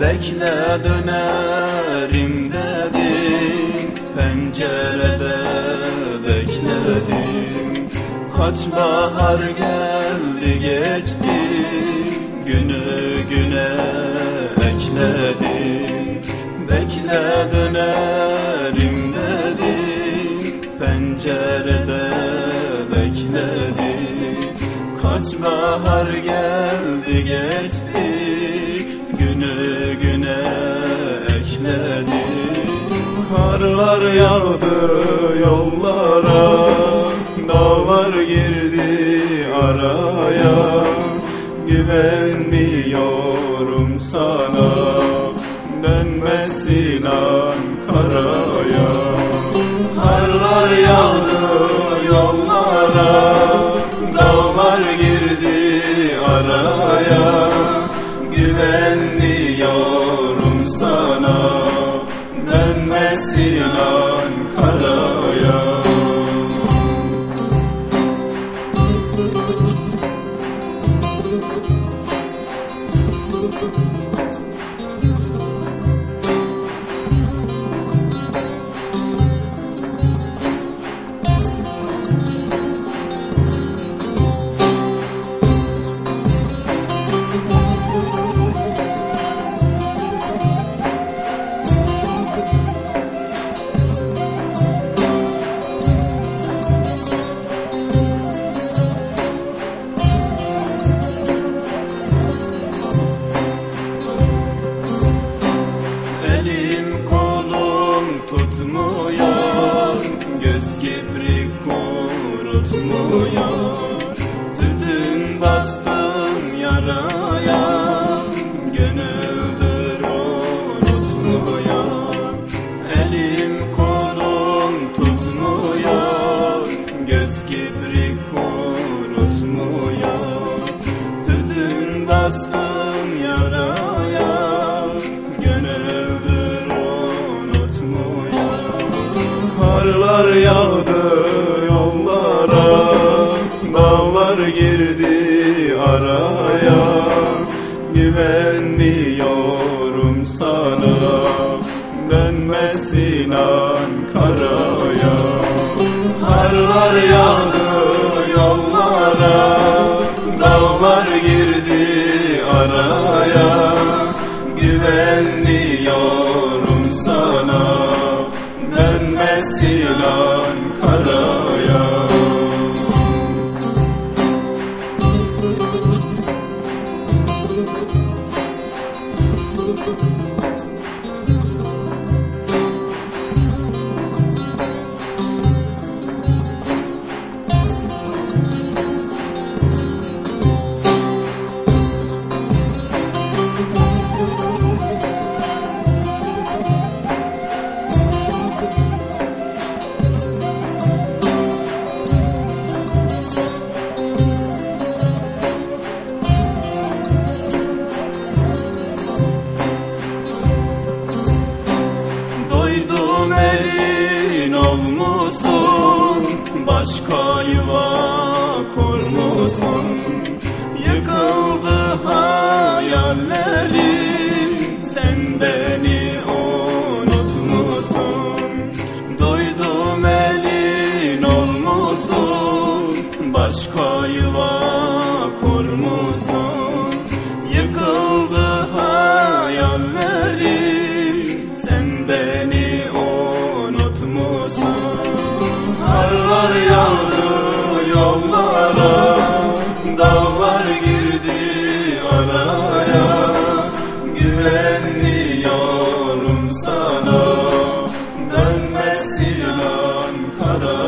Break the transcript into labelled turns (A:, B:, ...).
A: Bekle dönerim dedim Pencerede bekledim. Kaç bahar geldi geçti Günü güne ekledim. Bekle dönerim dedim Pencerede bekledim. Kaç bahar geldi geçti ekledi Karlar yağdı yollara Dağlar girdi araya. Güvenmiyorum sana Dönmesin Ankara'ya Karlar Karlar yağdı yollara Dağlar girdi araya. Güvenmiyorum sana Dönmesin Ankara'ya Karlar yağdı yollara Dağlar girdi araya Ankara'ya Başka yuva kurmuşsun. Yıkıldı hayallerim Sen beni unutmuşsun. Doydum elin olmuşsun Başka yuva kurmuşsun. Yıkıldı hayallerim Güvenmiyorum sana Dönmesin Ankara'ya